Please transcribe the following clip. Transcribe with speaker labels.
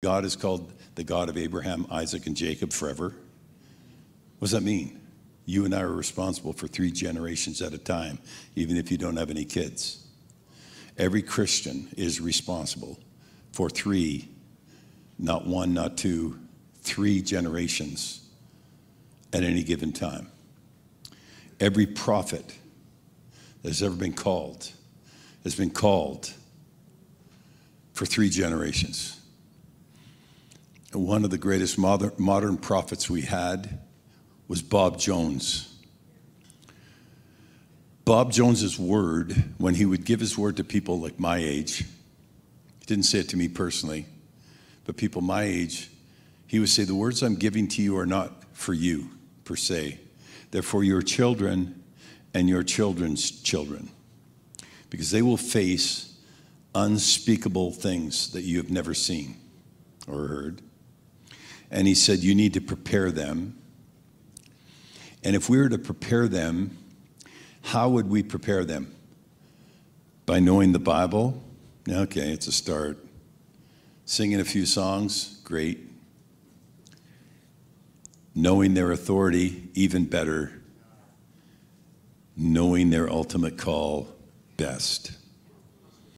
Speaker 1: God is called the God of Abraham, Isaac, and Jacob forever. What does that mean? You and I are responsible for three generations at a time, even if you don't have any kids. Every Christian is responsible for three, not one, not two, three generations at any given time. Every prophet that has ever been called has been called for three generations. One of the greatest modern, modern prophets we had was Bob Jones. Bob Jones's word, when he would give his word to people like my age, he didn't say it to me personally, but people my age, he would say, The words I'm giving to you are not for you per se, they're for your children and your children's children, because they will face unspeakable things that you have never seen or heard. And he said, You need to prepare them and if we were to prepare them, how would we prepare them? By knowing the Bible? Okay, it's a start. Singing a few songs? Great. Knowing their authority? Even better. Knowing their ultimate call? Best.